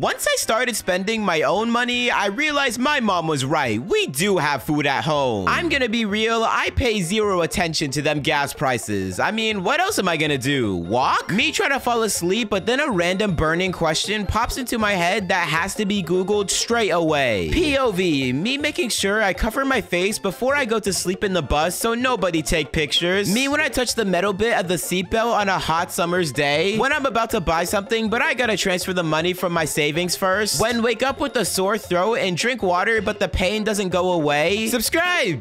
Once I started spending my own money, I realized my mom was right. We do have food at home. I'm gonna be real, I pay zero attention to them gas prices. I mean, what else am I gonna do? Walk? Me try to fall asleep, but then a random burning question pops into my head that has to be Googled straight away. POV, me making sure I cover my face before I go to sleep in the bus so nobody take pictures. Me when I touch the metal bit of the seatbelt on a hot summer's day. When I'm about to buy something, but I gotta transfer the money from my savings first. When wake up with a sore throat and drink water, but the pain doesn't go away. Subscribe!